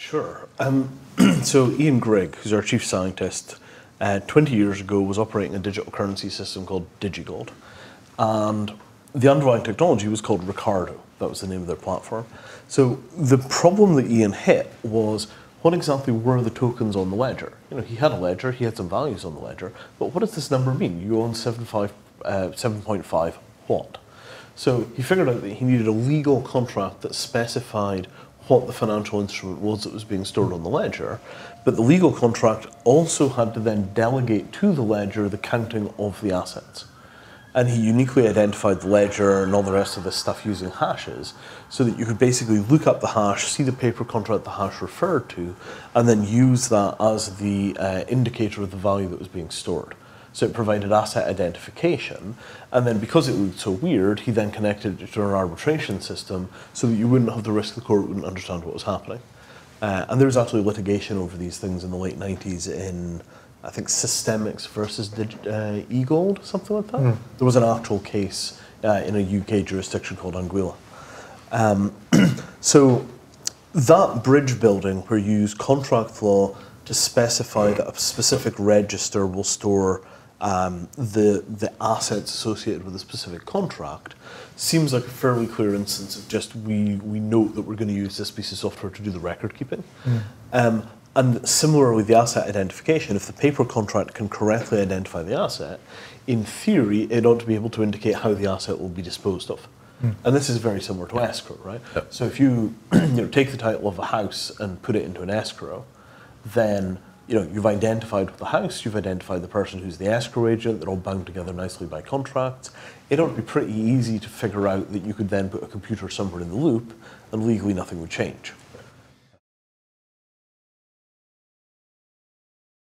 Sure. Um, so Ian Grigg, who's our chief scientist, uh, 20 years ago was operating a digital currency system called DigiGold. And the underlying technology was called Ricardo. That was the name of their platform. So the problem that Ian hit was what exactly were the tokens on the ledger? You know, he had a ledger, he had some values on the ledger, but what does this number mean? You own 7.5 uh, what? So he figured out that he needed a legal contract that specified what the financial instrument was that was being stored on the ledger, but the legal contract also had to then delegate to the ledger the counting of the assets. And he uniquely identified the ledger and all the rest of this stuff using hashes so that you could basically look up the hash, see the paper contract the hash referred to, and then use that as the uh, indicator of the value that was being stored. So it provided asset identification. And then because it looked so weird, he then connected it to an arbitration system so that you wouldn't have the risk the court wouldn't understand what was happening. Uh, and there was actually litigation over these things in the late 90s in, I think, Systemics versus Dig- uh, eGold, something like that. Mm. There was an actual case uh, in a UK jurisdiction called Anguilla. Um, so that bridge building where you use contract law to specify that a specific register will store um, the the assets associated with a specific contract seems like a fairly clear instance of just we we note that we're going to use this piece of software to do the record keeping. Mm. Um, and similarly, the asset identification, if the paper contract can correctly identify the asset, in theory, it ought to be able to indicate how the asset will be disposed of. Mm. And this is very similar to escrow, right? Yep. So if you, you know, take the title of a house and put it into an escrow, then you know, you've identified the house, you've identified the person who's the escrow agent, they're all bound together nicely by contracts. It ought to be pretty easy to figure out that you could then put a computer somewhere in the loop and legally nothing would change.